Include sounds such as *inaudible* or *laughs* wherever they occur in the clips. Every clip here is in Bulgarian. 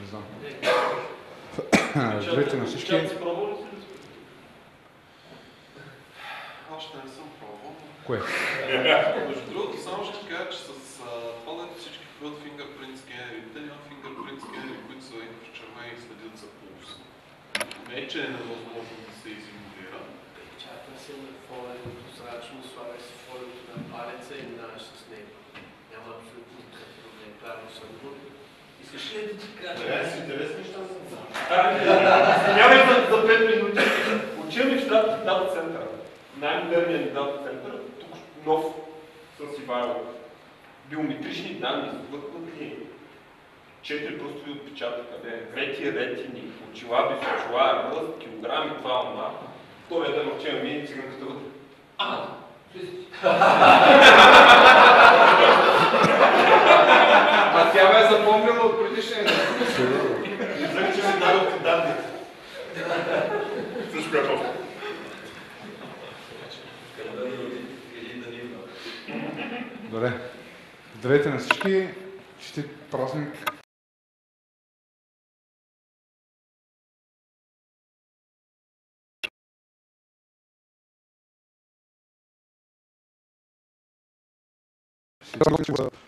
Не знам. Здравейте на всички. Още не съм пробвал. Кое? Между другото, само ще кажа, че с това, дето всички ходят фингърпринт скенерите, има фингърпринт скенери, които са инфрачервени и следят за пулс. Не е, че е невъзможно да се изимулира. Печата се на фолио прозрачно, слага се фолиото на палеца и минаваш с него. Няма абсолютно никакъв проблем. Правилно съм го. Искаш ли да ти кажа? с интересни неща Извинявай за, за 5 минути. Училни в дата, центъра. Най-модерният ни дата център, тук нов с Ивайло. Биометрични данни, вътре Четири пръстови отпечатъка, рети, ретини, очила, без очила, ръст, килограми, това, онова. Втория ден отивам ми и циганката вътре. А, *laughs* А тя ме е запомнила от предишния ден. Вземи, че си дадохте данни. Всичко е просто. Добре. Здравейте на всички. Честит празник.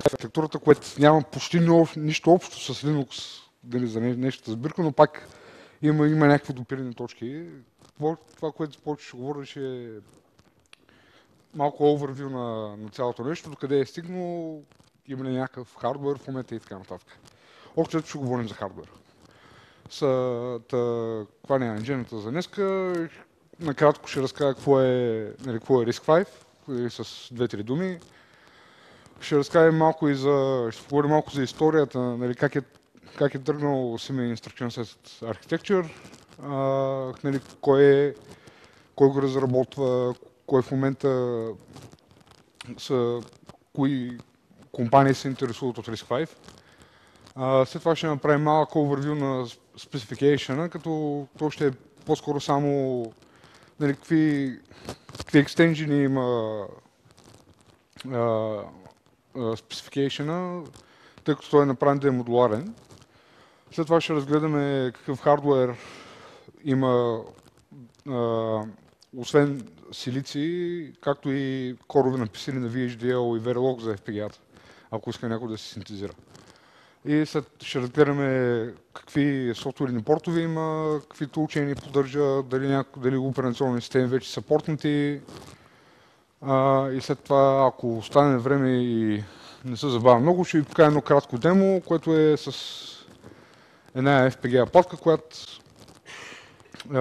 Архитектурата, което няма почти нищо общо с Linux, дали за нещо сбирка, но пак има, има някакви допирани точки. Това, което повече ще говоря, ще е малко овервю на, на цялото нещо, докъде е стигнал, има ли някакъв хардвер в момента и така нататък. Общо ще говорим за хардвер. Са, та, това не е анджената за днеска. Накратко ще разкажа какво е, нали, какво е RISC-V с две-три думи. Ще разкажем малко и за, ще поговорим малко за историята, нали, как е, как е тръгнал Semi Instruction Set Architecture, а, нали, кой, е, кой го разработва, кой в момента са, кои компании се интересуват от RISC-V. А, след това ще направим малко overview на specification като то ще е по-скоро само нали, какви, какви екстенжени има спецификейшена, тъй като той е направен да е модуларен. След това ще разгледаме какъв хардвер има освен силици, както и корове написани на VHDL и Verilog за FPGA, ако иска някой да се синтезира. И след ще разгледаме какви софтуерни портове има, какви тулчени поддържа, дали, няко, дали операционни системи вече са портнати. А, и след това, ако остане време и не се забавя много, ще ви покажа едно кратко демо, което е с една FPGA платка, която а,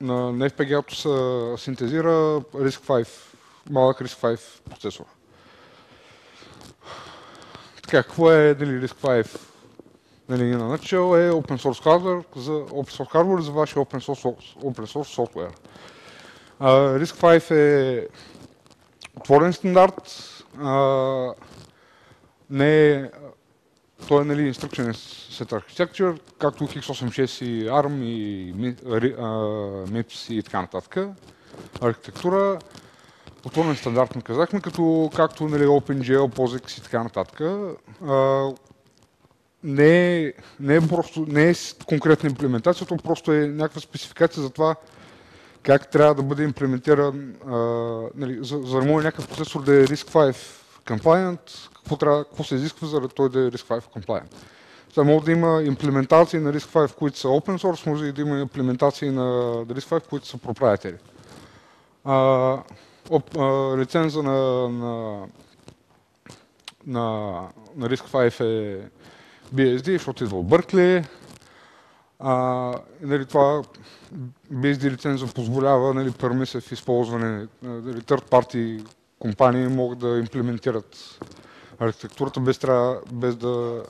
на, на FPGA-то се синтезира RISC-V, малък RISC-V процесор. Така, какво е дали RISC-V? Нали, на начало е open source hardware за, open source hardware за вашия open source, open source software. Uh, RISC-V е отворен стандарт, uh, не е той е нали, Instruction Set Architecture, както x86 и ARM и MIPS и така нататък. Архитектура, отворен стандарт казахме, като както нали, OpenGL, POSIX и така нататък. А, не, е, не, е просто, не е конкретна имплементация, то просто е някаква спецификация за това как трябва да бъде имплементиран, а, нали, за, за да може някакъв процесор да е RISC-V compliant, какво, трябва, какво се изисква, за да той да е RISC-V compliant. Сега може да има имплементации на RISC-V, които са open source, може и да има имплементации на RISC-V, които са proprietary. А, оп, а, лиценза на, на, на, на RISC-V е BSD, защото идва от Berkeley. А, нали, това BSD лиценза позволява нали, пермисив използване, нали, third party компании могат да имплементират архитектурата без, трябва, без, да,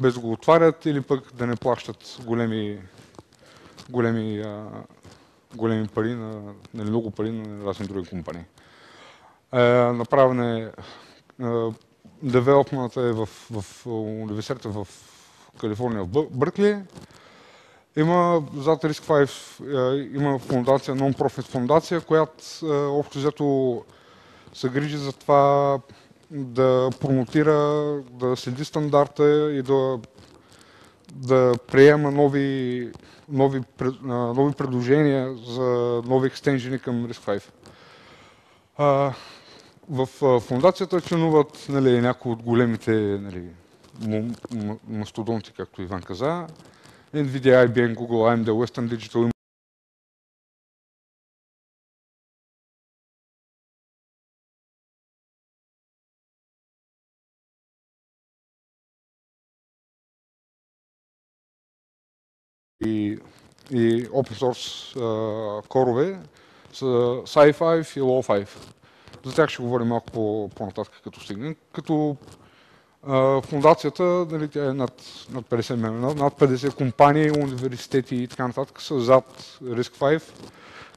без да го отварят или пък да не плащат големи, големи, а, големи пари, на, нали, много пари на разни други компании. Е, направен е, е в, в университета в Калифорния, в Бъркли. Има зад RISC-V има фундация, non-profit фундация, която общо взето се грижи за това да промотира, да следи стандарта и да, да приема нови, нови, а, нови предложения за нови екстенжени към RISC-V. А, в а, фундацията членуват нали, някои от големите нали, мастодонти, както Иван каза. NVIDIA, IBM, Google, AMD, Western Digital, и, и open source корове са Sci5 и Low5. За тях ще говорим малко по, по-нататък, като стигнем. Като фундацията, нали, тя е над, над 50 мембра, над 50 компании, университети и така нататък са зад RISC-V,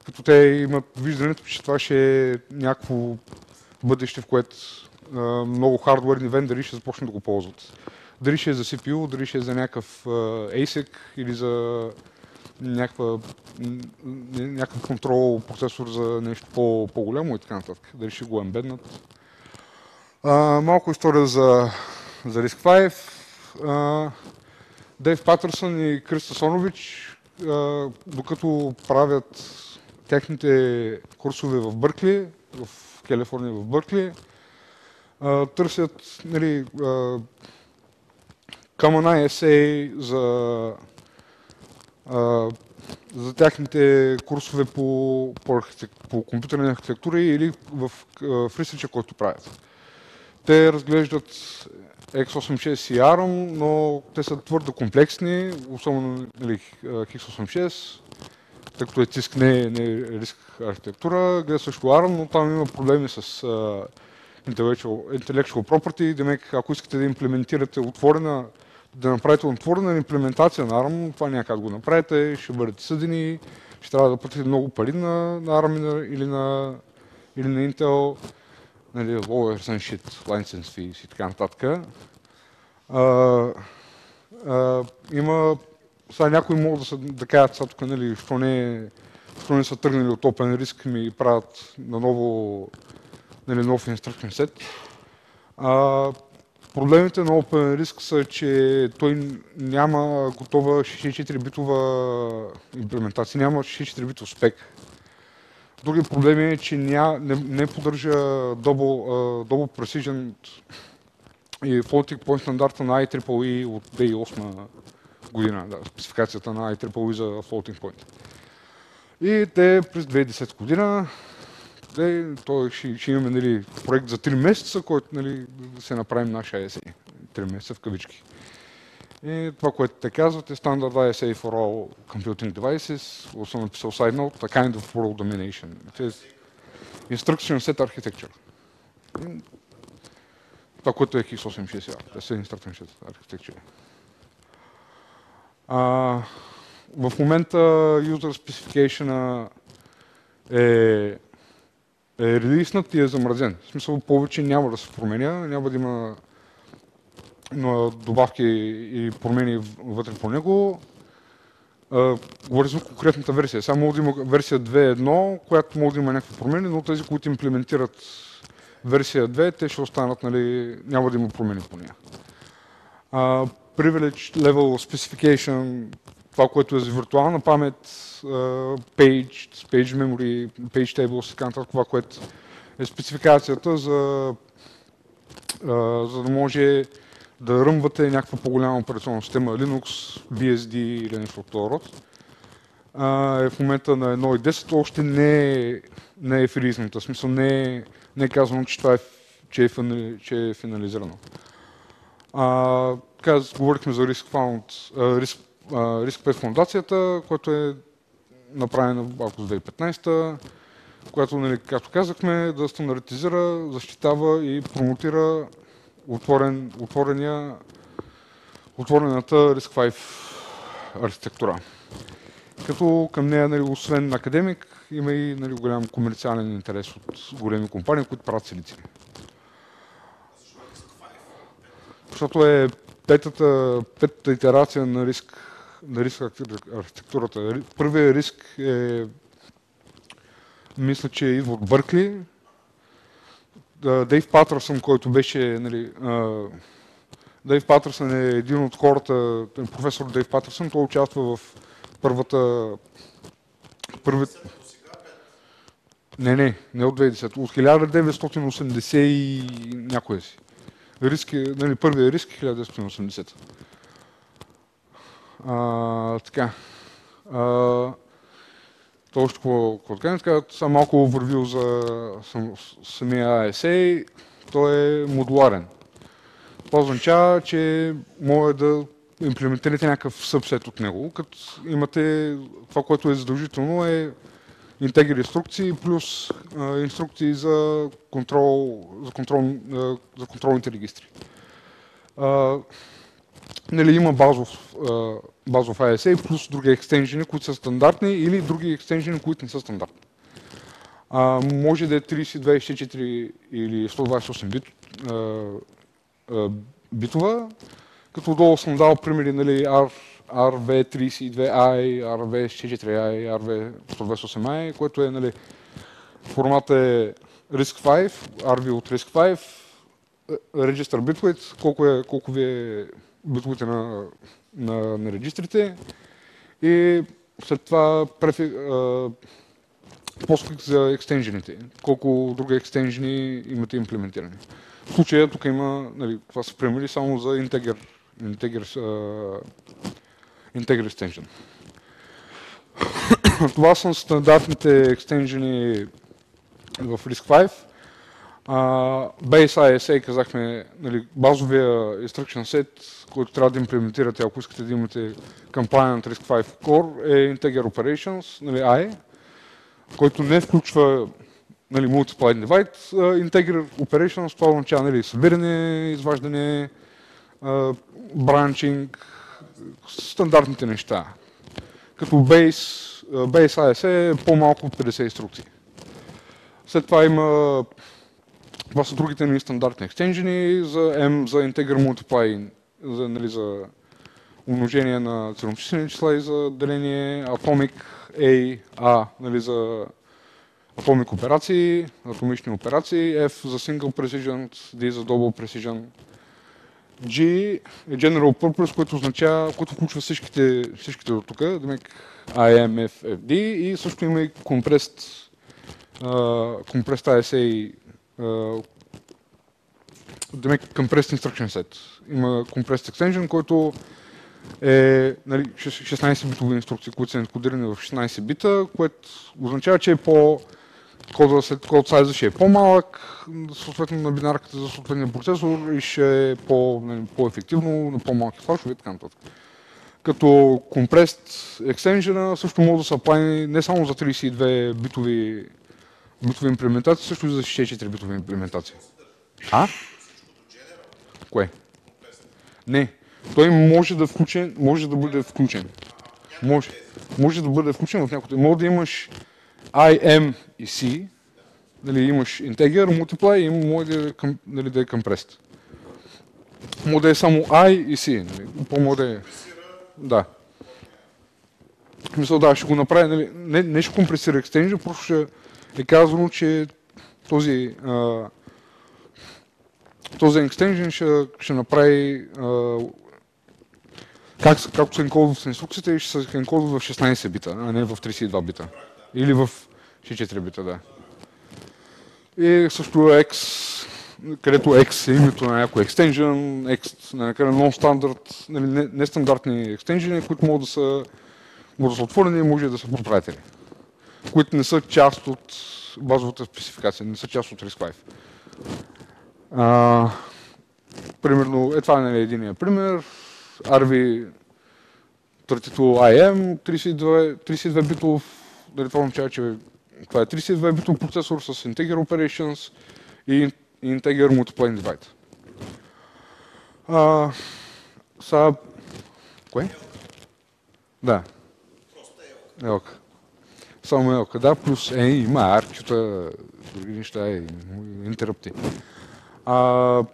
като те имат виждането, че това ще е някакво бъдеще, в което а, много хардуерни вендори ще започнат да го ползват. Дали ще е за CPU, дали ще е за някакъв а, ASIC или за някаква, някакъв контрол процесор за нещо по, по-голямо и така нататък. Дали ще го ембеднат. Малко история за, за RISC-V. А, Дейв Патърсън и Криста Сонович, докато правят техните курсове в Бъркли, в Калифорния в Бъркли, търсят нали, Common ISA за, за тяхните курсове по, по, по компютърна архитектура или в, в който правят. Те разглеждат X86 и ARM, но те са твърде комплексни, особено нали, X86, тъй като е тиск не, не е риск архитектура, гледа също ARM, но там има проблеми с а, intellectual, intellectual property, демек ако искате да имплементирате отворена, да направите отворена имплементация на ARM, това няма как да го направите, ще бъдете съдени, ще трябва да платите много пари на, на ARM или на, или на Intel, нали, lawyers and shit, license fees и така нататък. А, а, има, сега някои могат да, са, да кажат, сега тук, нали, що не, що не са тръгнали от OpenRisk ми правят на ново, нали, нов instruction set. А, проблемите на OpenRisk са, че той няма готова 64-битова имплементация, няма 64-битов спек. Други проблеми е, че ня, не, не поддържа Double, uh, double Precision и Floating Point стандарта на IEEE от 2008 година, да, спецификацията на IEEE за Floating Point. И те през 2010 година те, той ще, ще имаме нали, проект за 3 месеца, който нали, да се направим наша ISA. 3 месеца в кавички. И това, което те казват е Standard ISA for all computing devices, съм написал side note, a kind of world domination. It is instruction set architecture. И Това, което е X86, да се instruction set architecture. А, в момента user specification е, е релиснат и е замразен. В смисъл повече няма да се променя, няма да има добавки и промени вътре по него. А, Говоря за конкретната версия. Сега може да има версия 2.1, която може да има някакви промени, но тези, които имплементират версия 2, те ще останат, нали, няма да има промени по нея. А, privilege level specification, това, което е за виртуална памет, page, page memory, page tables, така нататък, това, което е спецификацията за, за да може да ръмвате някаква по-голяма операционна система, Linux, BSD или нещо от този род. А, е в момента на 1.10, още не е, не е в релизната, в смисъл не е, не е казано, че това е, че е, че е финализирано. А, така, говорихме за Risk Found, Risk, Risk 5 фундацията, която е направена в август 2015 която, нали, както казахме, да стандартизира, защитава и промотира отворен, отворения, отворената RISC-V архитектура. Като към нея, нали, освен академик, има и нали, голям комерциален интерес от големи компании, които правят силици. Защото е петата, петата итерация на риск, на риск архитектурата. Първият риск е мисля, че идва от Бъркли. Дейв Патърсън, който беше нали, Дейв Патърсън е един от хората, професор Дейв Патърсън, той участва в първата... Първи... Не, не, не от 2010, от 1980 и някоя си. Риск е, нали, първият риск е 1980. А, така. А, то още какво кажем, така, съм малко вървил за сам, самия ASA, той е модуларен. Това означава, че може да имплементирате някакъв събсет от него, като имате това, което е задължително е интегри инструкции плюс а, инструкции за, контрол, за, контрол, а, за контролните регистри. А, нали, има базов, а, базов ISA плюс други екстенжени, които са стандартни или други екстенжени, които не са стандартни. А, може да е 3024 или 128 бит, а, а, битова, като отдолу съм дал примери, нали, R, RV32i, RV64i, RV128i, което е, нали, формат е RISC-V, RV от RISC-V, Register Bitweight, колко, е, колко ви е битовете на, на, на регистрите и след това префи, а, посклик за екстенжените, колко други екстенжени имате имплементирани. В случая тук има, нали, това са примери само за Integer, uh, Integer Extension. *coughs* това са стандартните екстенжени в RISC-V. Uh, Base ISA казахме, нали, базовия instruction set, който трябва да имплементирате, ако искате да имате Compliant RISC-V Core, е Integer Operations, нали, I, който не включва нали, multiply divide, uh, integer operations, това означава нали, събиране, изваждане, uh, бранчинг, стандартните неща. Като base, uh, base AS е по-малко от 50 инструкции. След това има това са другите ни стандартни екстенжени за M, за integer multiply, за, нали, за умножение на целочислени числа и за деление, atomic A, A, нали, за atomic операции, атомични операции, F за single precision, D за double precision. G е general purpose, което означава, което включва всичките, всичките до тук, демек IM, F, FD и също има и compressed, uh, compressed ISA, демек compressed instruction set. Има compressed extension, който е нали, 16 битови инструкции, които са енкодирани в 16 бита, което означава, че е по кода след код сайза ще е по-малък, съответно на бинарката за съответния процесор и ще е по, нали, по-ефективно, на по-малки флашове и така нататък. Като Compressed Extension също може да се аплайни не само за 32 битови, битови имплементации, също за 64 битови имплементации. А? Кое? Не. Той може да, включен, може да бъде включен. Може, може да бъде включен в някото. Може да имаш I, M и C, дали имаш integer, multiply и може да, е нали, да е compressed. Може да е само I и C. Нали. По може да е. Да. Смисъл, да, ще го направи, нали, не, не ще компресира екстенжен, просто ще е казано, че този, а, този екстенжен ще, ще направи а, как, както се енкодва в инструкцията и ще се енкодва в 16 бита, а не в 32 бита. Или в 64 бита, да. И също X, където X е името на някой екстенжен, X на някакъв non-standard, нали, не- нестандартни екстенжени, които могат да са, могат да са отворени и може да са proprietary, които не са част от базовата спецификация, не са част от RISC-V. А, примерно, е това е единия пример. RV 32IM, 32, 32 битов, дали това означава, че това е 32 битов процесор с Integer Operations и Integer Multiply and Divide. А, са... Кое? Да. Елка. Само елка, да, плюс е, има арчета, други неща, е, интеррупти. А,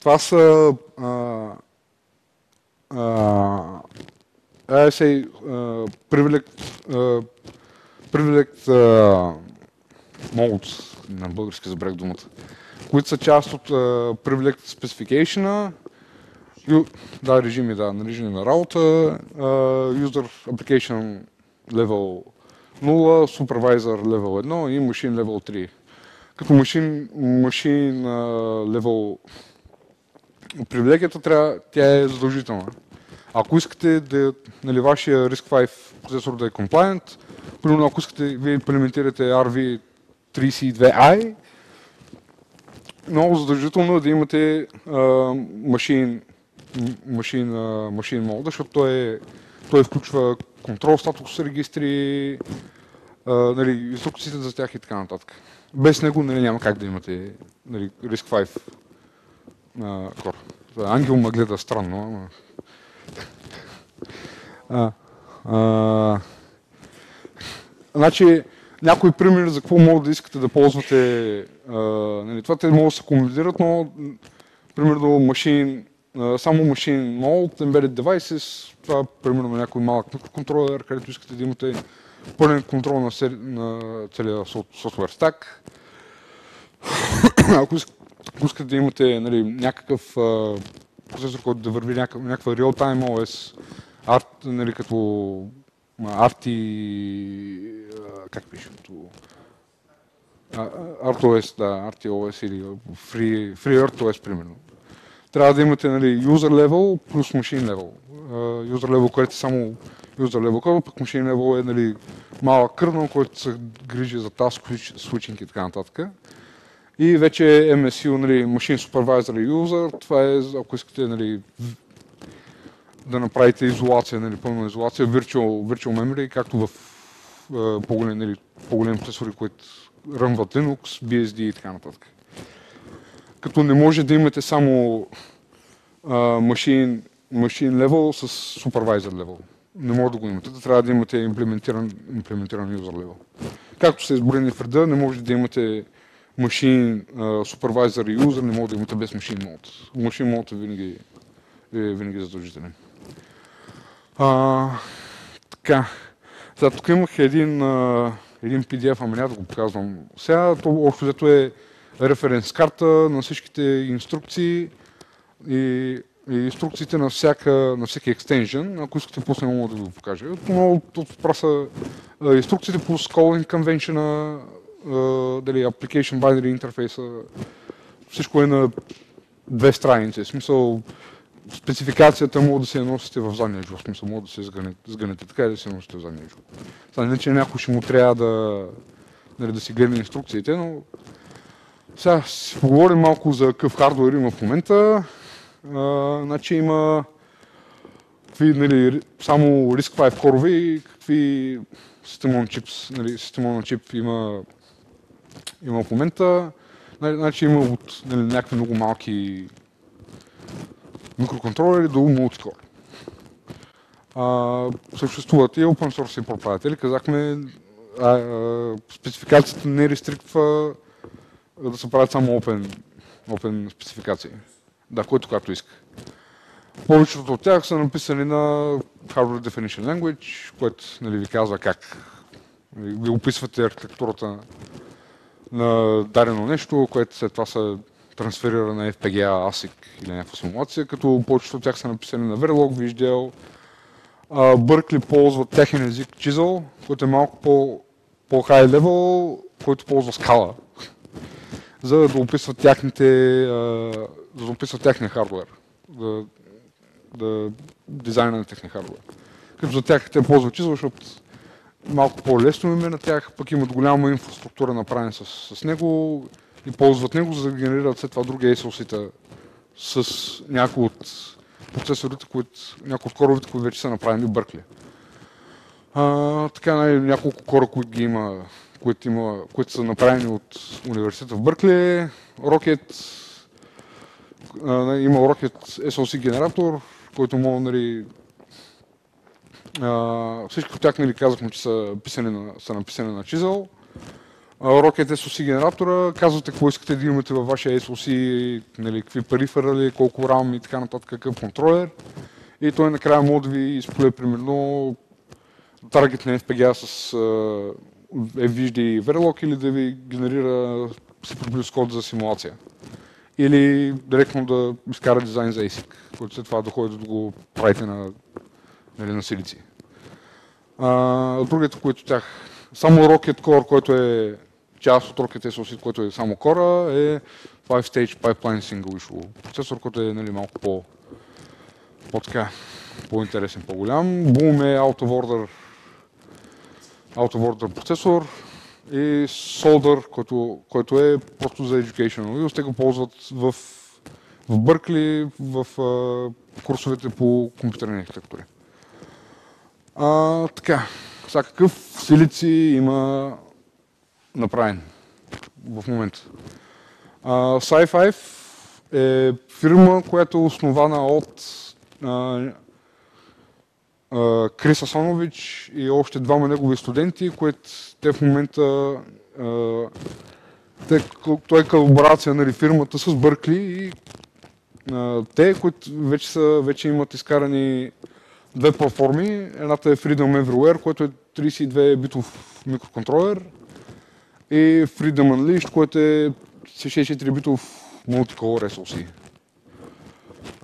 това са а, uh, I say uh, на български забрах думата, които са част от uh, privileged specification да, режими, да, на режими на работа. Uh, user Application Level 0, Supervisor Level 1 и Machine Level 3. Като Machine, machine Level привилегията трябва, тя е задължителна. Ако искате да, нали, вашия RISC-V процесор да е compliant, примерно ако искате, вие имплементирате RV32i, много задължително е да имате machine машин, машин молда, защото той, е, той включва контрол статус регистри, нали, инструкциите за тях и така нататък. Без него нали, няма как да имате нали, RISC-V а, Core. Ангел ме гледа странно, ама... А, а, значи, някои примери за какво могат да искате да ползвате. А, нали, това те могат да се комбинират, но примерно машин само Machine Mode, Embedded Devices, това примерно някой малък микроконтролер, където искате да имате пълен контрол на, сери... на целия софтуер стак. *clears throat* Ако искате да имате нали, някакъв а, процесор, който да върви някаква, някаква real-time OS, арт, нали, като RT, как пише, като RTOS, да, RTOS или Free, FreeRTOS, примерно трябва да имате нали, user level плюс machine level. Uh, user level, което е само user level код, пък machine level е нали, малък кърнал, който се грижи за task switching и така нататък. И вече MSU, нали, Machine Supervisor и User, това е, ако искате нали, да направите изолация, нали, пълна изолация, virtual, virtual memory, както в uh, по-големи, нали, по-големи процесори, които ръмват Linux, BSD и така нататък като не може да имате само машин, machine level с supervisor level. Не може да го имате. Трябва да имате имплементиран, имплементиран user level. Както са изборени в реда, не може да имате машин, supervisor и user, не може да имате без machine mode. Machine mode е винаги, е винаги задължителен. А, така. Сега, тук имах един, а, един PDF, ама няма да го показвам. Сега, то общо взето е референс карта на всичките инструкции и, и инструкциите на, всяка, на всеки екстенжен. Ако искате после мога да ви го покажа. Но това са инструкциите по calling convention, дали application binary interface, всичко е на две страници. В смисъл, спецификацията може да се носите в задния джоб, в смисъл може да се сгънете така и да се носите в задния джоб. Това не че някой ще му трябва да, нали, да си гледа инструкциите, но сега си поговорим малко за какъв хардвер има в момента. Значи има какви, нали, само RISC-V корове и какви система на чипс, нали, система на чип има, има в момента. Значи има от нали, някакви много малки микроконтролери до мултикор. съществуват и open source и proprietary. Казахме, а, а, спецификацията не рестриктва да се правят само open, open спецификации. Да, който както иска. Повечето от тях са написани на Hardware Definition Language, което нали, ви казва как нали, ви описвате архитектурата на дадено нещо, което след това се трансферира на FPGA, ASIC или някаква симулация, като повечето от тях са написани на Verilog, VHDL. Бъркли ползва техен език Chisel, който е малко по, по high level, който ползва скала за да описват тяхните, за да описват техния хардвер, да, да дизайна на техния хардвер. Като за тях те ползват чизъл, защото малко по-лесно им е на тях, пък имат голяма инфраструктура направена с, с него и ползват него, за да генерират след това други SOC-та с някои от процесорите, които, някои от коровите, които вече са направени в Бъркли. Така няколко кора, които ги има които, има, които са направени от университета в Бъркли. Rocket, има Rocket SOC генератор, който мога, нали, а, всички от тях нали, казахме, че са, писани на, са написани на Chisel. Rocket SOC генератора, казвате какво искате да имате във вашия SOC, нали, какви периферали, колко RAM и така нататък, какъв контролер. И той накрая може да ви изполе примерно таргет на FPGA с е вижда и Verilog или да ви генерира C++ код за симулация. Или директно да изкара дизайн за ASIC, който след това да ходите да го правите на, нали, на силици. А, другите, които тях, само Rocket Core, който е част от Rocket SoC, който е само кора, е 5-stage pipeline single issue процесор, който е нали, малко по, по така, по-интересен, по-голям. Boom е out of order, out of order процесор и Solder, който, който е просто за educational use. Те го ползват в, в Бъркли, в а, курсовете по компютърни архитектури. А, така, сега какъв силици има направен в момента? Sci5 е фирма, която е основана от uh, uh, Крис Асанович и още двама негови студенти, които те в момента uh, те, той е колаборация нали, фирмата с Бъркли и uh, те, които вече, са, вече имат изкарани две платформи. Едната е Freedom Everywhere, което е 32 битов микроконтролер и Freedom Unleashed, което е 64 битов multicolor SoC.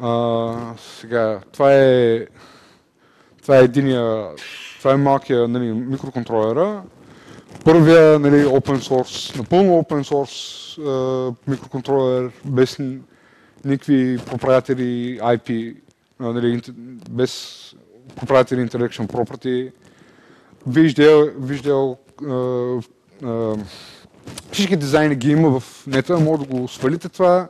А, сега, това е, това е единия, това е малкия нали, микроконтролера. Първия нали, open source, напълно open source микроконтролер, без никакви проprietary IP, нали, без proprietary intellectual property. Виждал, виждал всички дизайни ги има в нета, може да го свалите това,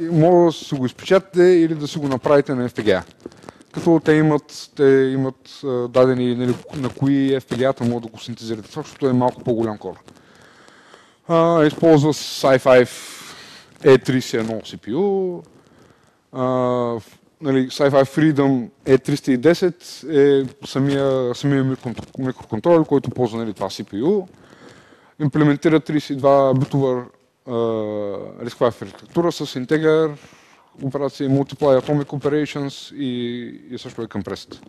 може да си го изпечатате или да си го направите на FPGA. Като те имат, те имат а, дадени нали, на кои FPGA-та могат да го синтезирате, защото е малко по-голям кор. А, използва Sci5 E31 CPU, а, нали, Sci-Fi Freedom E310 е самия, самия микроконтролер, който ползва нали, това CPU имплементира 32 битова рискова архитектура с интегър, операции, multiply atomic operations и, и също е compressed.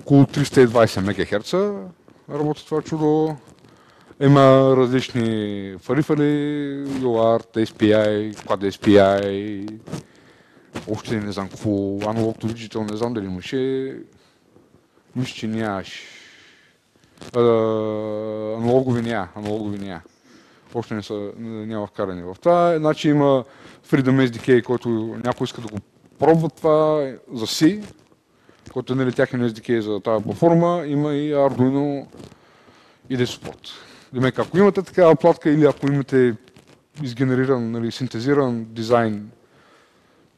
около 320 МГц работи това чудо. Има различни фарифали, UART, SPI, Quad SPI, още не знам какво, аналог to digital, не знам дали имаше. Мисля, че нямаше аналогови няма, аналогови няма. Още не са, няма вкарани в това. Значи има Freedom SDK, който някой иска да го пробва това за C, който е нали, тяхен SDK за тази платформа. Има и Arduino и support. Демек, ако имате такава платка или ако имате изгенериран, нали, синтезиран дизайн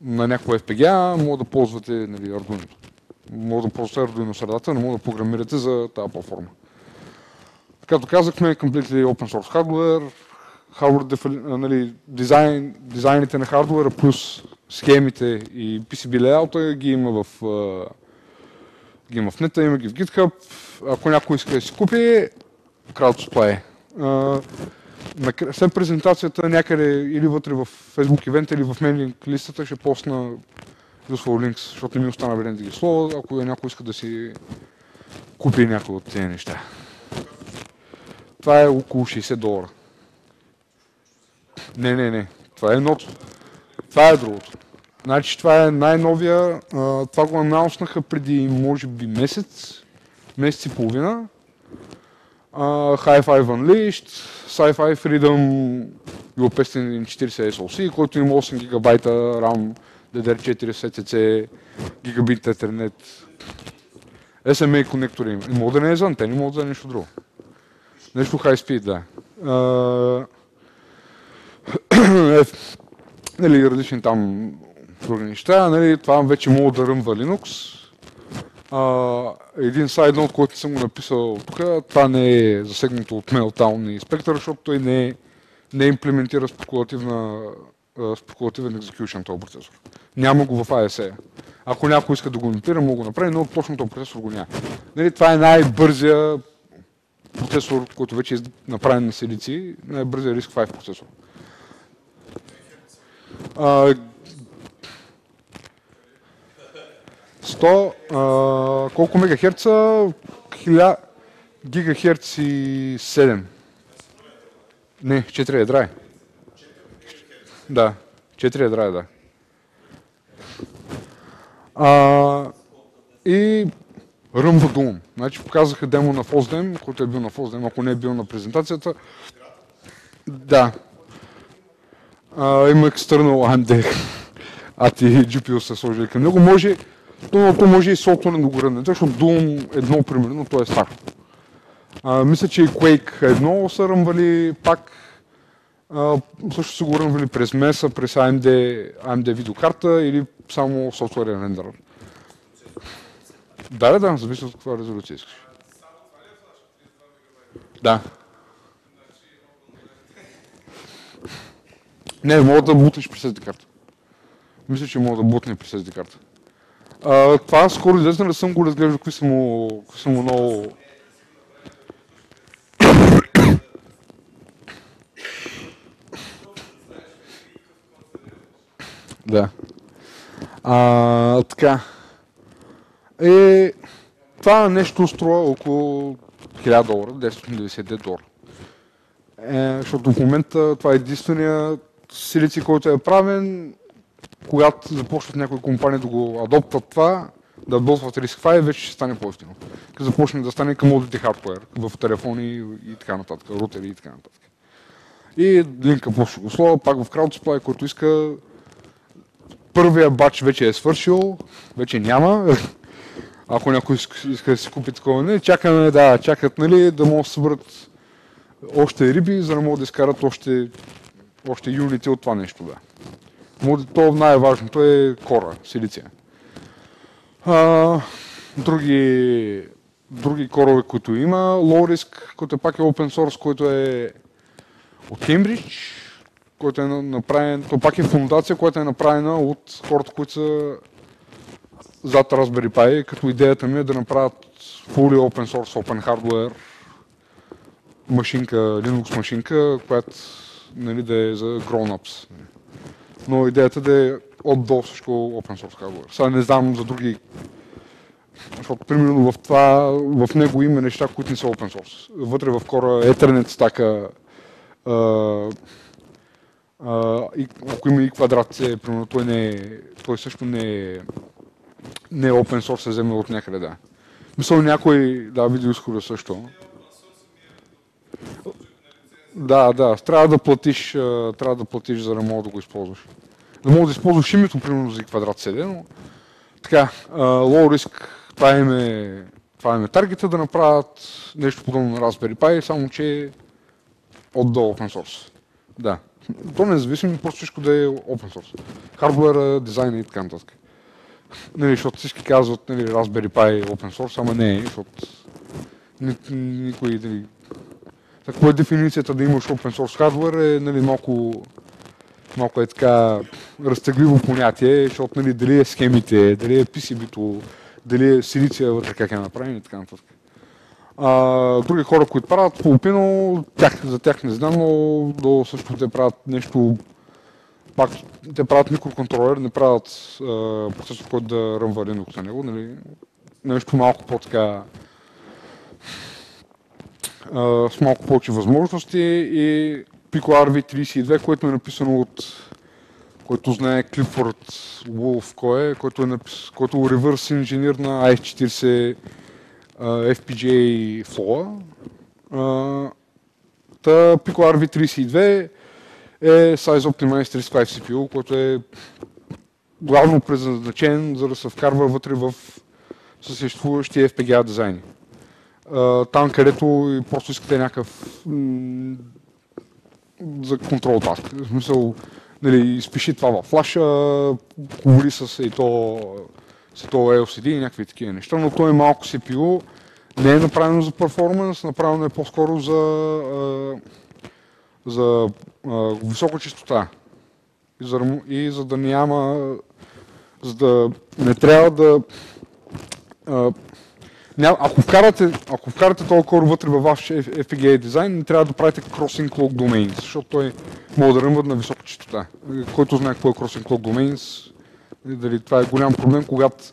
на някаква FPGA, може да ползвате нали, Arduino. Може да ползвате Arduino средата, но може да програмирате за тази платформа. Както казахме, completely open source hardware, hardware нали, дизайн, дизайните на хардвера плюс схемите и PCB layout ги има в, ги има в нета, има ги в GitHub. Ако някой иска да си купи, crowd след презентацията някъде или вътре в Facebook event или в мейлинг листата ще постна useful links, защото не ми остана време да ги слова, ако някой иска да си купи някои от тези неща. Това е около 60 долара. Не, не, не. Това е едното. Това е другото. Значи това е най-новия. Това го анонснаха преди, може би, месец. Месец и половина. Hi-Fi Unleashed, Sci-Fi Freedom U540 SoC, който има 8 ГБ RAM, DDR4 STC, гигабит Ethernet, SMA конектори има. И мога да не е за антени, мога да е нещо друго. Нещо high speed, да. е, нали, различни там други неща. Нали, това вече мога да ръмва Linux. А, един сайднот, който съм го написал тук, това не е засегнато от Meltdown и Spectre, защото той не, е, не имплементира спекулативна, спекулативен execution този процесор. Няма го в ASE. Ако някой иска да го имитира, мога го направи, но точно този процесор го няма. Нали, това е най-бързия процесор, който вече е направен на силици, най-бързия 5 процесор. А, 100, а, колко мегахерца? 1000 гигахерц и 7. Не, 4 ядра е. Да. 4 ядра е, да. А, и Rumble Doom. Значи показаха демо на FOSDEM, който е бил на FOSDEM, ако не е бил на презентацията. Да. А, има external AMD ATI GPU са сложили към него. Може, то, то може и софтуерно да го ръдне, защото Doom едно примерно, то е стар. А, мисля, че и Quake едно са ръмвали пак. А, също са го ръмвали през меса, през AMD, AMD видеокарта или само софтуерен рендър. Да, да, зависи от каква резолюция искаш. Да. Не, мога да бутнеш през SD карта. Мисля, че мога да бутне през SD карта. А, това скоро излезе, не съм го разглеждал, какви са му, какви са му много... Да. А, така. Е, това нещо струва около 1000 долара, 1099 долара. Е, защото в момента това е единствения силици, който е правен, когато започват някои компании да го адоптват това, да адоптват RISC-V, вече ще стане по-ефтино. Като започне да стане commodity hardware в телефони и така нататък, рутери и така нататък. И линка по слова, пак в CrowdSupply, който иска първия бач вече е свършил, вече няма. *laughs* Ако някой иска да си купи такова, не, чакаме, да, чакат, нали, да могат да съберат още риби, за да могат да изкарат още, още юнити от това нещо. Може- То най-важното е кора, силиция. А, други, други корове, които има, Low Risk, който пак е open source, който е от Кембридж, който е на- направен, то пак е фундация, която е направена от хората, които са зад Raspberry Pi, като идеята ми е да направят fully open source, open hardware машинка, Linux машинка, която нали, да е за grown-ups. Но идеята да е от до всичко open source hardware. Сега не знам за други защото, примерно, в това, в него има неща, които не са open source. Вътре в кора Ethernet стака, а, а, и, ако има и квадрат, е, примерно, той, не е, той също не е, не е open source, се вземе от някъде, да. Мисля, някой, да, видеоизхода също. Да, да, трябва да платиш, трябва да платиш, за да мога да го използваш. Да мога да използваш името, примерно, за квадрат CD, но така, low risk, това им е, това им е таргета да направят нещо подобно на Raspberry Pi, само че от до open source. Да. То независимо, просто всичко да е open source. Хардуера, дизайна и така нататък. Нали, защото всички казват, нали, Raspberry Pi е open source, ама не е, защото ни, никой, нали, какво е дефиницията да имаш open source hardware е нали, малко, малко е така разтегливо понятие, защото нали, дали е схемите, дали е PCB-то, дали е силиция вътре, как е направен и така нататък. А, други хора, които правят полупино, тях, за тях не знам, но до също те правят нещо, пак те правят микроконтролер, не правят а, процесор, който да ръмва Linux на него, нали, нещо малко по-така с малко повече възможности и Pico RV32, което е написано от който знае Клифорд Wolf кой е, който е напис... който е реверс инженер на i40 а, FPGA flow. А, Та Pico RV32 е Size Optimized RISC-V CPU, който е главно предназначен за да се вкарва вътре в съществуващи FPGA дизайни. Там, където просто искате някакъв за контрол таск. В смисъл, нали, изпиши това в флаша, говори с и то, с то LCD и някакви такива неща, но то е малко CPU, не е направено за перформанс, направено е по-скоро за, за висока частота. И за, и за да няма, за да не трябва да Ня, ако, вкарате, ако вкарате този кор вътре във ваш FPGA дизайн, не трябва да правите crossing clock domains, защото той може да ръмва на висока частота. Който знае какво е crossing clock domains, дали това е голям проблем, когато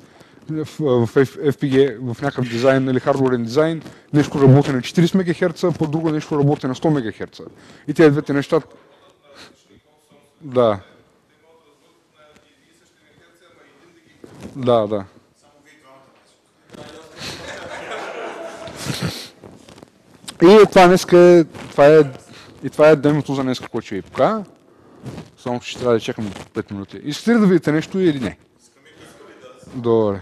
в, в FPGA, в някакъв дизайн, нали, хардуерен дизайн, нещо работи на 40 МГц, по друго нещо работи на 100 МГц. И тези двете неща... Да. Да, да. И това днес е, това е, и това е демото за днес, което ще ви покажа. Само ще трябва да чакам 5 минути. Искате ли да видите нещо или не? Добре.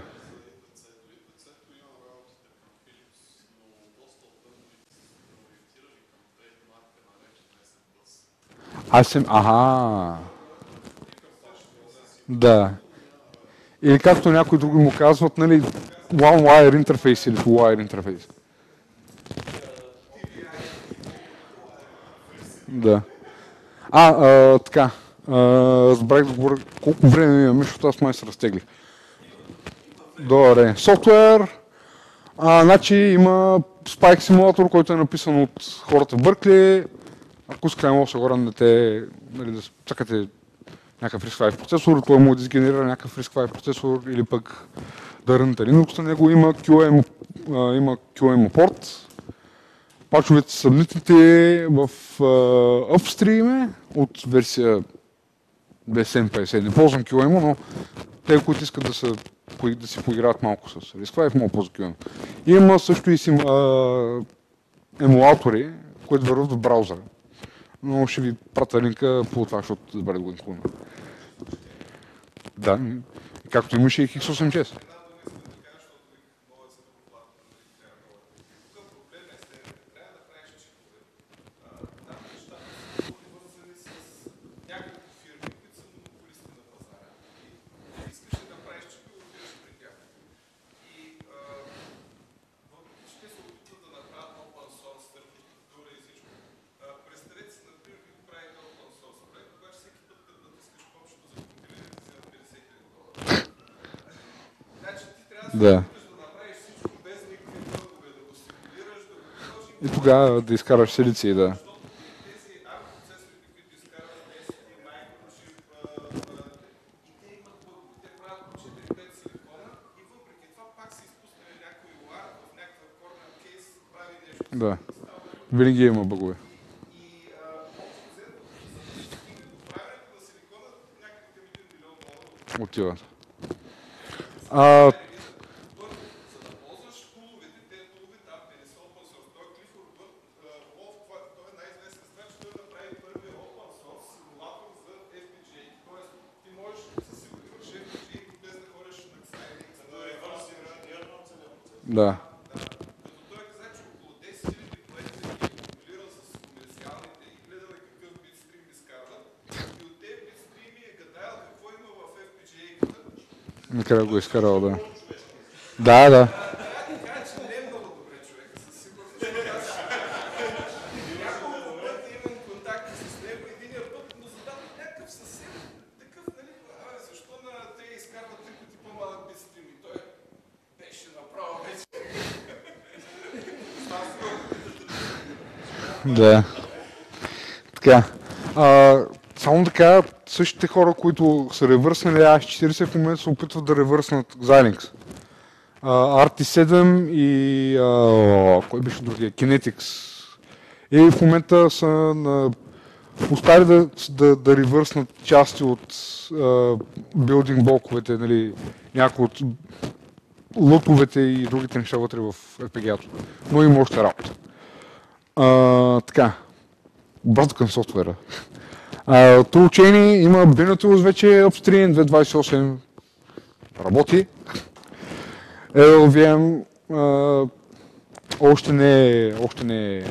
Аз съм... Аха. Да. Или както някои други му казват, нали, One Wire Interface или Two Wire Interface. Да. А, а така. А, разбрах да колко време имаме, защото аз май се разтеглих. Добре. Софтуер. А, значи има Spike симулатор, който е написан от хората в Бъркли. Ако искате, може да се горанете, нали, да цъкате някакъв RISC-V процесор, той му да изгенерира някакъв RISC-V процесор или пък да рънете Linux на него. Има QEMU, а, има QEMU порт. Пачовете са събнитите в upstream от версия 250. Не ползвам QEMU, но те, които искат да, са, да си поиграят малко с RISC-V, могат да ползват QEMU. Има също и сим, а, емулатори, които върват в браузъра. Но ще ви пратя линка по това, защото да бъде го инклюна. Да, както имаше и X86. Да изкараш силици, да. Да. Винаги има бъгове. Отиват. А, Накрая го е изкарал, да. Да, да. Да. Така. А, само така, същите хора, които са ревърснали AS40, в момента се опитват да ревърснат Xilinx. А, RT7 и а, кой беше другия? Kinetics. И в момента са на успяли да, да, да ревърснат части от а, билдинг блоковете, нали, някои от лутовете и другите неща вътре в RPG-то. Но има още работа. А, така, обратно към софтуера. Toolchain има Benatus вече Upstream 228 работи. LLVM а, още не е, още не е,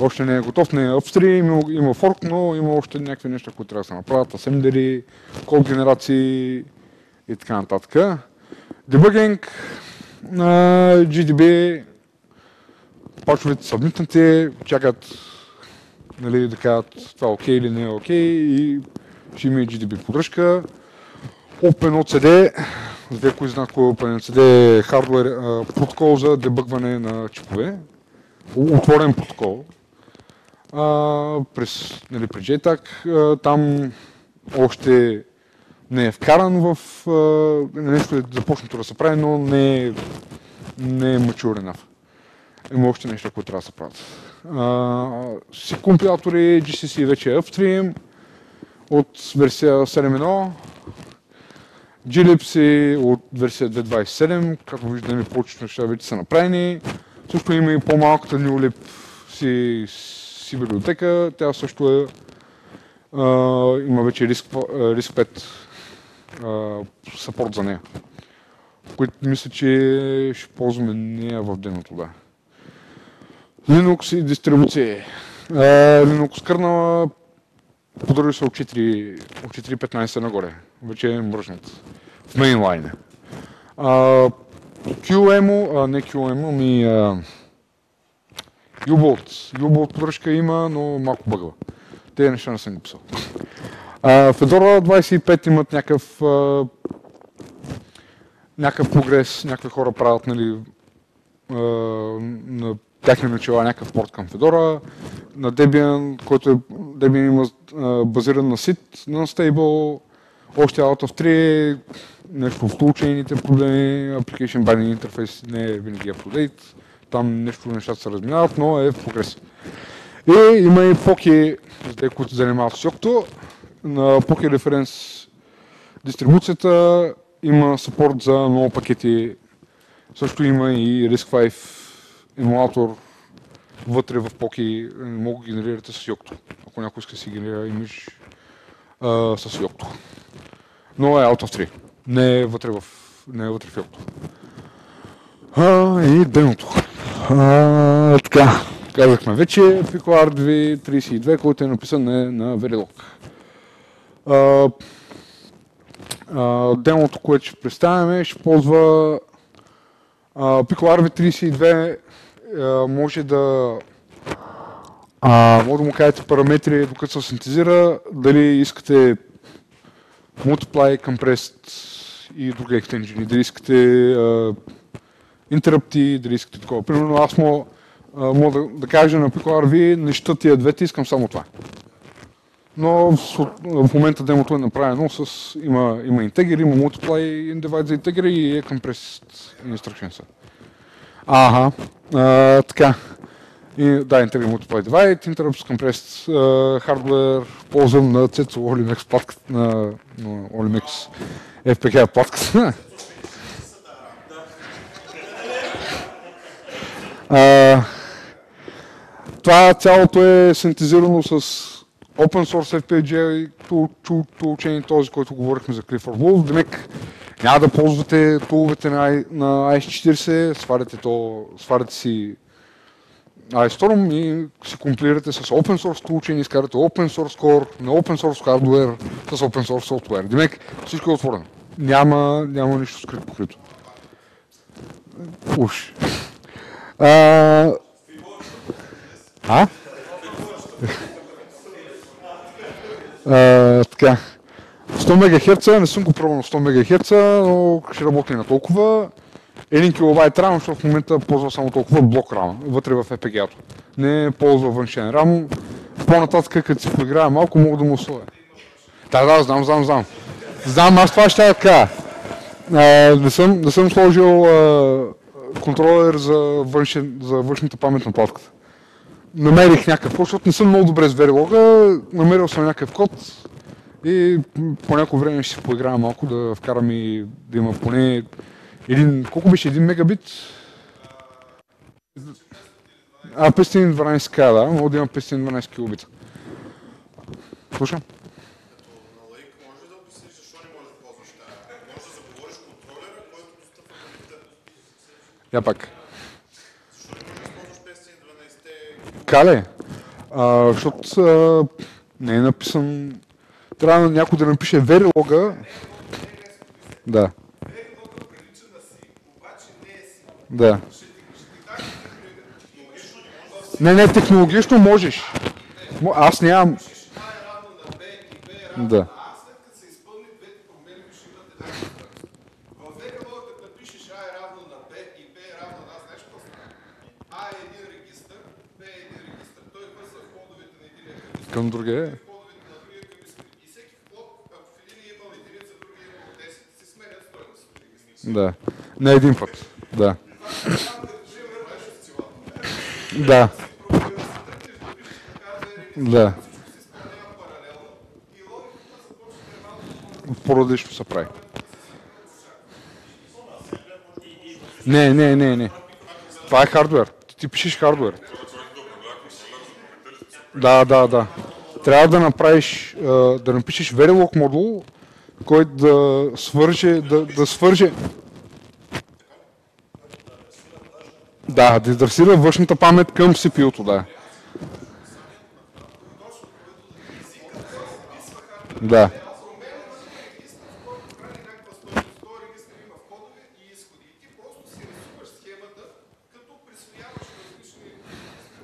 още не е готов, не е Upstream, има, fork, но има още някакви неща, които трябва да се направят, асемблери, код генерации и така нататък. На GDB пачовете са вникнати, чакат нали, да кажат това окей или не е окей и ще има и GDB поддръжка. OpenOCD, за те, които знаят кой е OpenOCD, е хардвер, протокол за дебъгване на чипове. Отворен протокол. А, през, нали, при JTAG, а, там още не е вкаран в а, нещо е започнато да се прави, но не е, не е mature enough. Има още неща, които трябва да се правят. C компилатори, GCC вече е upstream, от версия 7.1, glibs е от версия 2.27, както виждаме повечето неща вече са направени. Също има и по-малката NewLib си, си библиотека, тя също е, а, има вече риск, RISC 5 съпорт за нея, които мисля, че ще ползваме нея в деното, да. Linux и дистрибуции. А, Linux кърнала поддържа се от 4 от 4.15 нагоре. Вече е мръжнат. В мейнлайна. А, QEMU, а, не QEMU, ами а, U-Bolt. U-Bolt поддръжка има, но малко бъгва. Те неща не съм ги писал. А, Fedora 25 имат някакъв някакъв прогрес, някакви хора правят нали, на тяхни начала някакъв порт към Fedora, на Debian, който е, Debian има базиран на SID, на Stable, още out of 3, нещо в toolchain проблеми, application binding interface не е винаги up там нещо нещата се разминават, но е в прогрес. И има и Poki, за те, които занимават с Yocto, на Poki референс дистрибуцията има support за много пакети, също има и RISC-V емулатор вътре в Poki, мога да генерирате с Yocto, ако някой иска да си генерира имидж а, с Yocto. Но е out of 3. Не е вътре в, не е вътре в Yocto. А, и деното. А, така, казахме вече PQR 232, който е написан на, на Verilog. А, а, демото, което ще представяме, ще ползва а, PQR 32 а, може да а, може да му кажете параметри, докато се синтезира, дали искате multiply, compressed и други екстенжени, дали искате а, интеррупти, дали искате такова. Примерно аз мога, да, да кажа на PQRV, не ща тия двете, искам само това. Но в, в момента демото е направено с... Има, има интегър, има multiply, divide за интегър и е compressed instructions. Ага, а, така. И, да, Integral Multiply Divide, Interrupts Compressed uh, Hardware, ползвам на CETSO Olimex платката, на, на Olimex FPGA платката. *laughs* А, това цялото е синтезирано с Open Source FPGA toolchain, този, който говорихме за Clifford Wolf. Демек, няма да ползвате туловете на, на IS-40, сваряте, то, сваряте си iStorm и си компилирате с Open Source toolchain, изкарате Open Source Core на Open Source hardware с Open Source software. Демек, всичко е отворено. Няма, няма нищо скрито покрито. Уж. А, а? А, така. 100 МГц, не съм го пробвал на 100 МГц, но ще работи на толкова. 1 кБ RAM, защото в момента ползва само толкова блок RAM вътре в FPGA-то. Не ползва външен RAM. По-нататък, като си поиграя малко, мога да му сложа. Да, да, знам, знам, знам. Знам, аз това ще така. не, съм, не съм сложил а, контролер за, външен, за външната памет на платката. Намерих някакъв код, защото не съм много добре с Verilog, намерил съм някакъв код и по някое време ще си поиграя малко да вкарам и да има поне един, колко беше, един мегабит? А, 512К, да, мога да има 512 килобита. Слушам. На лайк може да обясниш защо не можеш да ползваш тази. Може да заговориш контролера, който достъпва до бита. Я пак. Защо не можеш да използваш 512-те? Кале, а, защото а, не е написан... Трябва някой да напише Verilog. Да. Да. Не, не, технологично можеш. Мо- Аз нямам... Да. А след като се изпълни двете промени, ще имате тази В Verilog, като напишеш А е равно на Б и Б е равно на А, знаеш какво става? А е един регистър, Б е един регистър. Той върза входовете на един регистър, Към другия. входовете на другия регистър. И всеки вход, ако в един е имал единица, в другия е имал 10, се сменят стойност в регистър. Да. Не един път. Да. Да. Да. по-различно се прави. Не, не, не, не. Това е хардвер. Ти пишеш хардвер. Да, да, да. Трябва да направиш, да напишеш Verilog модул, който да свърже, да, да свърже... Да, да издърсира външната памет към CPU-то, да. Да. прави някаква стойност, този регистър има входове и изходи. И ти просто си рисуваш схемата, като присвояваш различни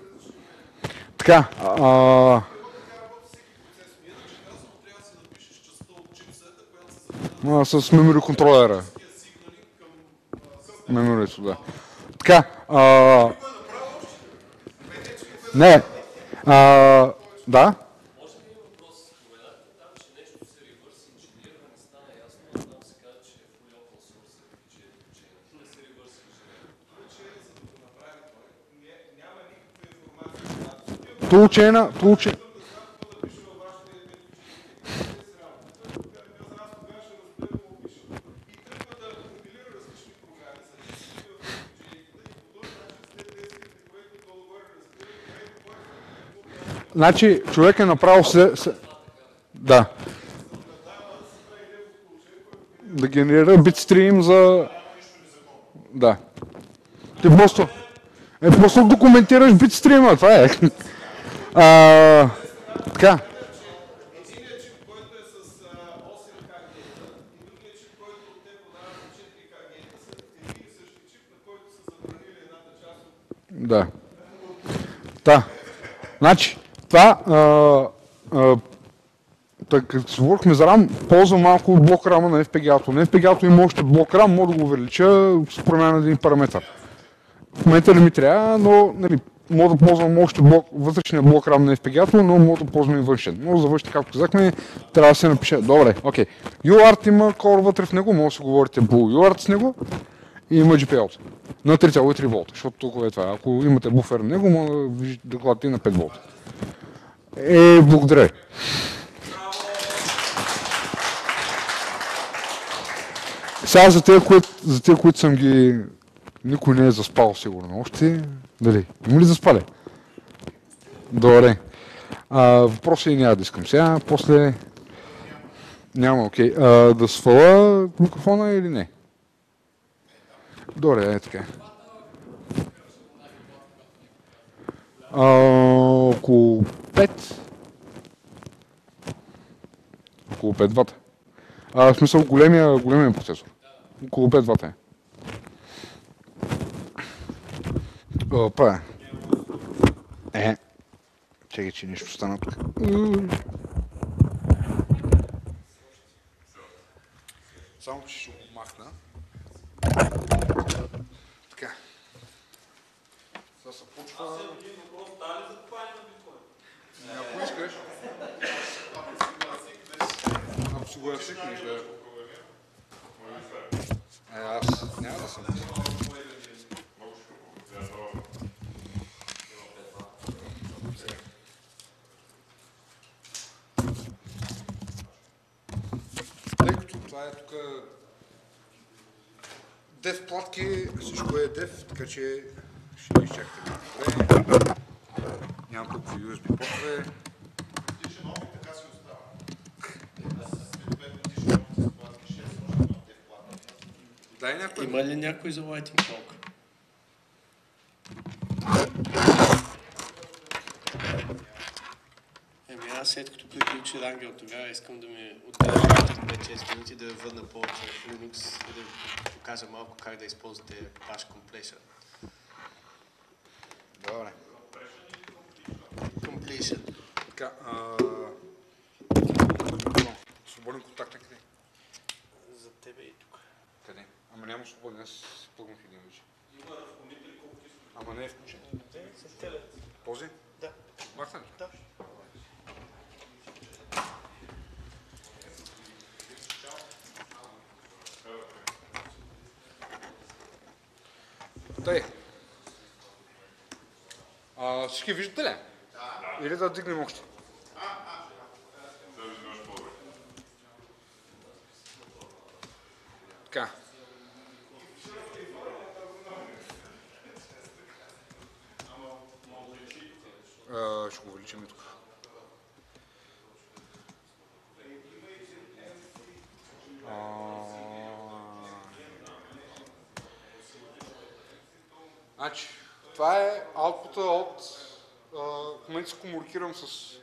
различни Така, а, а, с memory контролера. Memory, да. Така, а, не, а, да. Тулчена, тулчена. Значи, човек е направил след... след- Да. Да генерира битстрим за... Да. Ти просто... Е, просто документираш битстрима, това е. А, така. Единият чип, който с а, 8K гейта и другият чип, който от те подава 4K гейта, са един и същи чип, на който са забранили едната част от Да. Та. Значи, това, а, а, так, като си говорихме за RAM, ползвам малко блок рама на FPGA-то. На FPGA-то има още блок RAM, мога да го увелича с промяна на един параметър. В момента не ми трябва, но нали, мога да ползвам още блок, вътрешния блок RAM на FPGA-то, но мога да ползвам и външен. Но за външен, както казахме, трябва да се напише. Добре, окей. UART има core вътре в него, може да си говорите Blue UART с него и има GPL на 3,3 волта, защото толкова е това. Ако имате буфер на него, може да виж- да кладете и на 5 волта. Е, благодаря. Сега за тези, които, за тези, които съм ги... Никой не е заспал сигурно още. Дали? Има ли заспали? Добре. А, въпроси няма да искам сега. После... Няма, окей. А, да сваля микрофона или не? Добре, е така. А, около 5. Около 5 вата. А, в смисъл големия, големия процесор. Около 5 вата е. О, па. Е. Чекай, че нещо стана тук. Само, че ще го махна. Така. Сега се почва... Ако искаш... Ако си го я всекнеш, да... Е, аз няма да съм. Това е тук дев платки, всичко е дев, така че ще изчакате. Няма тук USB портове. Тише нов и така си остава. Съответно, тише нов с платки 6, може да те платки. Дай някой. Има ли някой за Lighting Talk? Еми аз след като приключи Рангел тогава искам да ми отделя 5-6 минути да върна повече в Linux и да покажа малко как да използвате Bash Completion. Добре. Completion. Така, а... Свободен контакт на къде? За тебе и тук. Къде? Ама няма свободен, аз си плъгнах един Ложки видели? Да. Или это ты не можешь? Комуникирам с...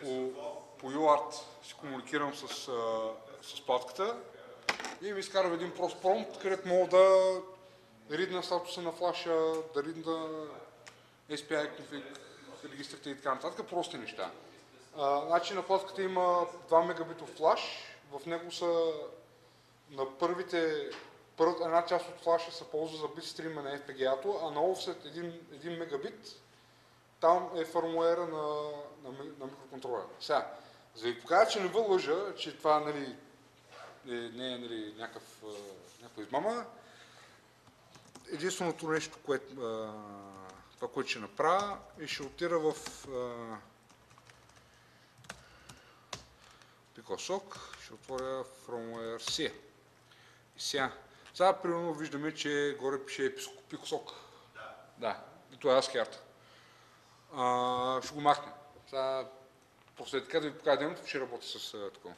По, по UART си комуникирам с, а, с платката. И ми изкарва един прост промпт, където мога да ридна статуса на флаша, да ридна SPI config, регистрите и така нататък, прости неща. А, значи на платката има 2 мегабитов флаш, в него са на първите, първ, една част от флаша се ползва за битстрима на FPGA-то, а на offset 1, 1 мегабит, там е фармуера на, на, на микроконтролера. Сега, за да ви покажа, че не ви лъжа, че това нали, е, не е нали, някакъв, някаква измама, единственото нещо, което, това, което ще направя, е ще отида в PicoSoc, ще отворя firmware C. И сега, сега примерно виждаме, че горе пише PicoSoc. Да. Да, и това е ASCII. А, ще го махнем. Сега, после така да ви покажа демото, ще работя с а, такова.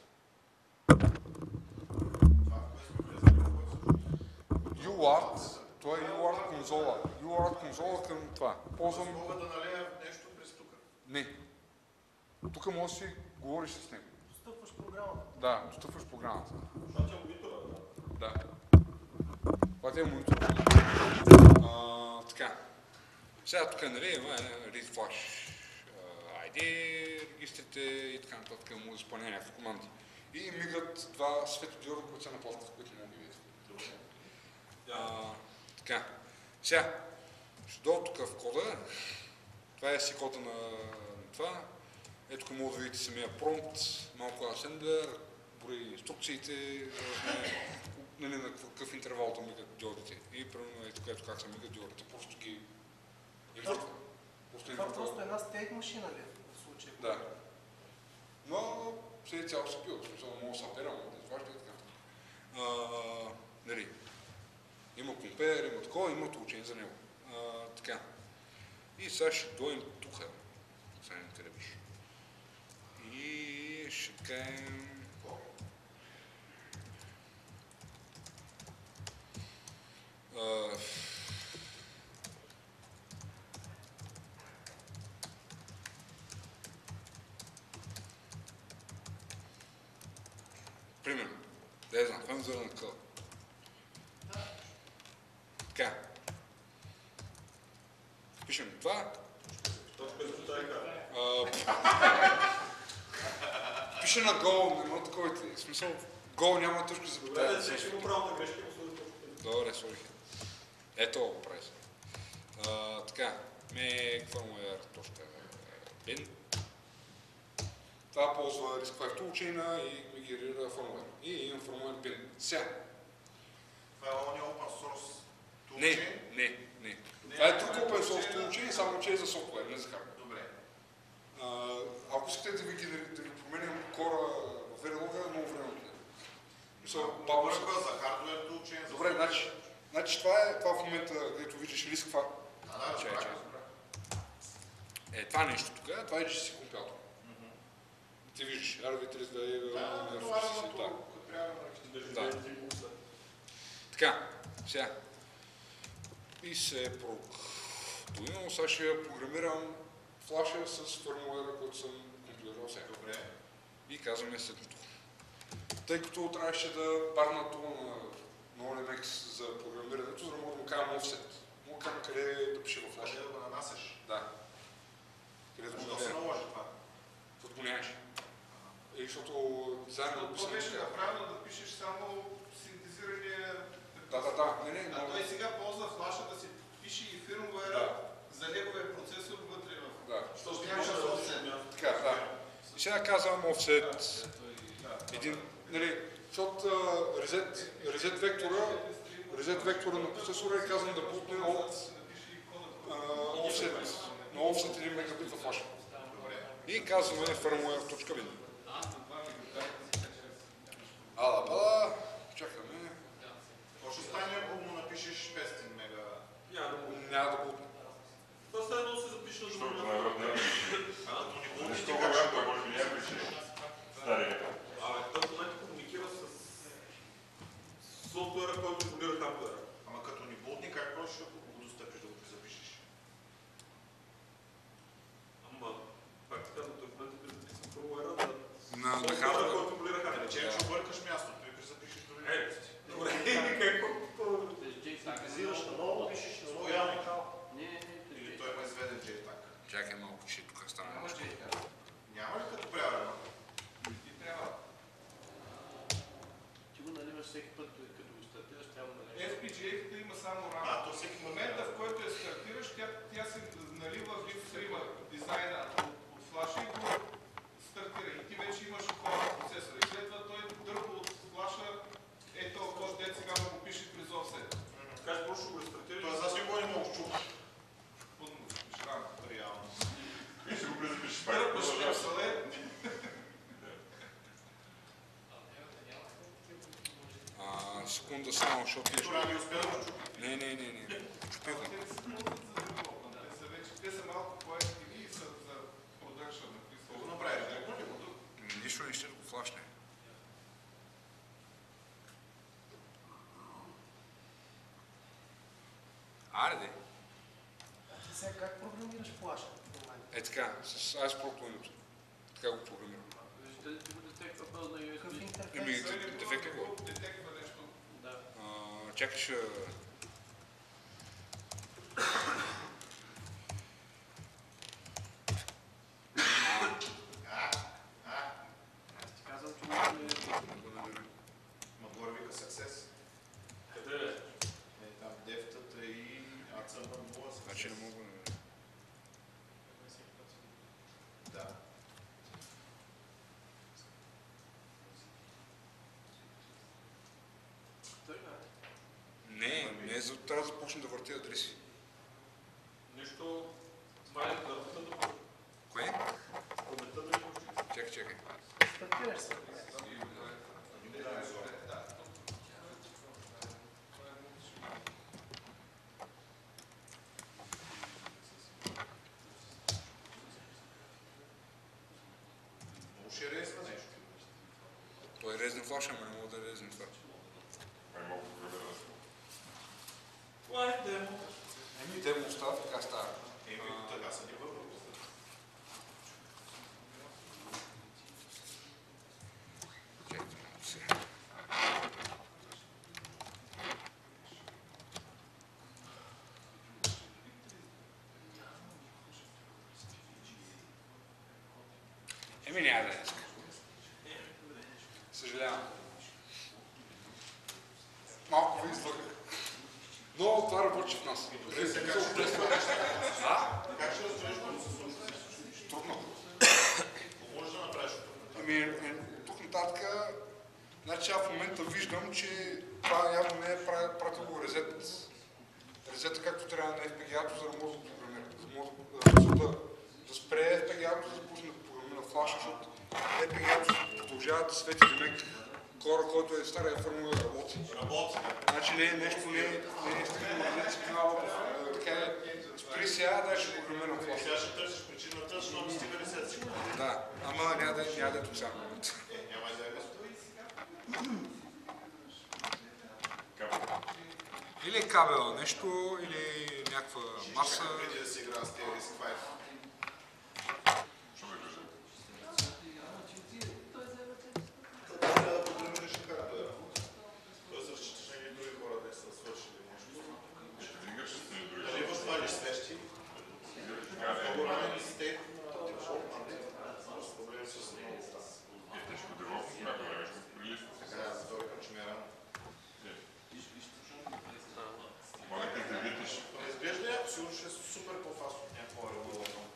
UART, това е UART конзола. UART конзола към това. Ползвам... Мога да налея нещо през тук. Не. Тук може да си говориш с него. Стъпваш програмата. Да, достъпваш програмата. Защото е монитора, да. Това е монитор. А, така. Сега тук нали, има е, read flash ID, регистрите и така нататък, му изпълня някакви команди. И мигат два светодиода, които са на платката, които мога да видите. Така. Сега, ще дойда тук в кода. Това е си кода на, това. Ето тук може да видите самия промпт, малко асемблер, брои инструкциите, *laughs* нали, на какъв интервал да мигат диодите. И примерно ето как се мигат диодите. Просто ги Просто Това просто една стейт машина ли е в случая? Да. Но след цяло се пил, в смисъл мога да се апера, мога да изважда и така. А, нали, има компер, има такова, има учение за него. А, така. И сега ще дойдем тук. Сега не къде беше. И ще кажем... А, Примерно. Да я знам, това е зелена на къла. Така. Пишем това. Пише на гол, няма такова. В смисъл, гол няма точка за Добре, сега ще го правя на сложи Добре, сложих. Ето го прави. така, ме, какво му е точка? Bin. Това ползва RISC-V toolchain и генерира формула. И имам формула bin. Сега. Това е ония open source Не, toolchain. не, не. Това е друг open source toolchain, само че е за софтуер, не за хардвер. Добре. А, Ако искате да ви, да ви променям кора в Verilog, много време. Мисъл, бабо се- Бърка за хардвер toolchain. Добре, значи, значи това е това в момента, където виждаш риск, това. Да, да, разбрах, разбрах. Е, това нещо тук, това е GCC компилатор. Ти виждаш, RV32 е Да, е, като трябва да Да. Така, сега. И се продуинал, сега ще я програмирам флаша с фърмуера, който съм компилирал сега. Добре. И казваме следното. Тъй като трябваше да парна това на, OLMX за програмирането, за да мога да му кажам offset. Да кажам къде да пише в Може флаша. да го нанасяш. Да. Къде да го Защо се наложи това? Защото го нямаше. И защото заедно да Това писаме беше направено да пишеш само синтезирания... Да, да, да. Не, не, А но... той сега ползва флаша да си пише и фирмуера Да. за неговия процесор вътре в... Да. Защото нямаше offset. Така, да. И сега казвам offset един, нали, защото резет, резет вектора, резет вектора на процесора е казан да бутне от offset, на offset 1 мегабит в флаша. И казваме firmware.bin. Ала, бала, чакаме. ще стане, ако му напишеш 500 мега. Няма да го... Това става едно се запише на друго го място. Защо го ще той може би не пише стария етап? Абе, той в момента комуникира с софтуера, който регулира хардуера. Ама като ни болтни, как просто ще го достъпиш да го запишеш? Ама, пак ти казвам, той в момента би записан фърмуера на хардвер. който хардуера. Речем, че объркаш мястото и запишеш други Е, тексти. Добре, какво? Визираш на ново, пишеш на ново. Стояник. Не, не, не. Или той има изведен JTAG. Чакай малко, че тук стана нещо. Няма ли като правилно? Ти трябва. Ти го наливаш всеки път, като го стартираш, трябва да наливаш. FPGA-та има само А, рамка. то всеки В момента, в който я стартираш, тя, тя се налива в стрима дизайна от, от флаша и го стартира. И ти вече имаш хора в процесора. И след това той дърпа от флаша ето код, дет сега му го пише през offset. Го рестартираш? Тоест аз никога не мога. Пълно пише рамка. Реално. И ще го презапишеш пак. Дърпаш капсуле, А, секунда само, защото не. Не, не, не, не. Чупих ама го. те се ползват за девелопмент. Те са вече, те са малко по-ефтини и са за продъкшън. Какво го направиш? Леко ли го? Нищо не ще да го флашне. Айде. Ти сега как програмираш флаша в момента? Е така, с ASP.NET. планито. Така го програмирам. Виждате ли ти го детектва пълна Какъв USB? интерфейс? Еми, Той не дефект е го го. детектва нещо. Да. А, Чакай, ще... Аз ти казвам, че може да е... го намеря. Ма горе вика success. Къде е? Е, там дефтата и аца на моя Значи не мога да намеря. Да. Той е. Не, не, за трябва да започна да въртя адреси. Нищо. Май, да да Кое? Паметта да не Чакай, чакай. Стартираш се. Много ще резва нещо. Той е резен флаш, ама не мога да резне това. Ай, мога да програмира. Това е демо. Еми, те му остават, така става. Еми, така са ни въпроси. Чакайте малко сега. Еми няма да днеска. Съжалявам. Малко ви излъгах. Но това работи в нас. Как ще разбереш какво се случва? Трудно. Какво можеш да направиш от тук? Ами, е, тук нататък, значи аз в момента виждам, че това явно не е пра- пратило резет. Резета както трябва на FPGA-то, за да може да програмира. Да да, за да, да спре FPGA-то, за да пусне да програмира флаша, защото FPGA-то продължава да свети демек кора, който е стария формула да работи. Работи. Значи не е нещо, не е, не е стигнало сигнала, така е, спри сега, дай ще програмирам флаша. Сега ще търсиш причината, защото стига ли се? Да, ама няма да, няма да е тук само. Е, няма да е. Или кабел нещо, или някаква маса. Преди да си игра с тези Risk 5. Що ме кажа? Трябва да програмираш и хардуера. Тоест разчиташ на едни други хора да са свършили нещо. Ще вдигаш с тези други. Дали имаш това ли свещи? Така не е. Много ранен стейт на девелопмент. С проблеми с много там. Е, те ще го девелопнат някой време, ще го прилистват. Така, затова викам, че ми е рано. Ма нека да видиш. Но изглежда някакво, сигурно ще е супер по-фаст от някакво регуловано.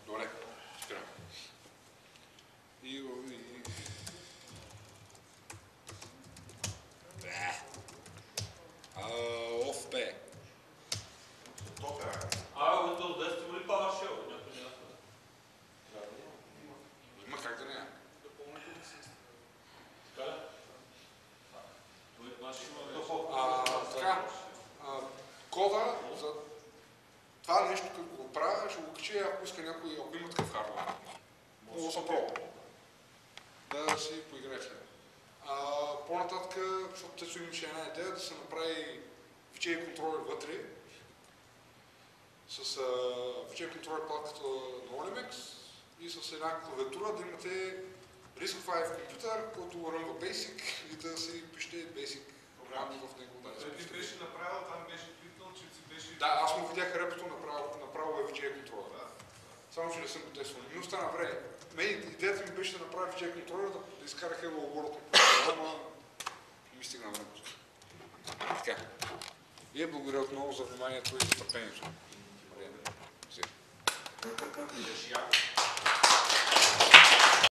това нещо, като го правя, ще го кача, ако иска някой, ако има такъв хардвер. Много съм пробвал. Да си поиграе след. А, по-нататък, защото Тецо имаше една идея да се направи VJ контролер вътре, с а, VJ контролер платката на Olimex и с една клавиатура да имате RISC-V компютър, който рънва Basic и да си пишете Basic програми в него. Да, ти беше направил, там беше кликнал, че си беше... да, аз му видях репото, направо, направо е VJ контролер. Само, че не съм го тествал. Не ми остана време. Мен идеята ми беше да направя VJ контролер, да, да изкара Hello World. Ама не ми стигна времето. Така. И благодаря отново за вниманието и търпението. Добре. Сега. Виждаш, я.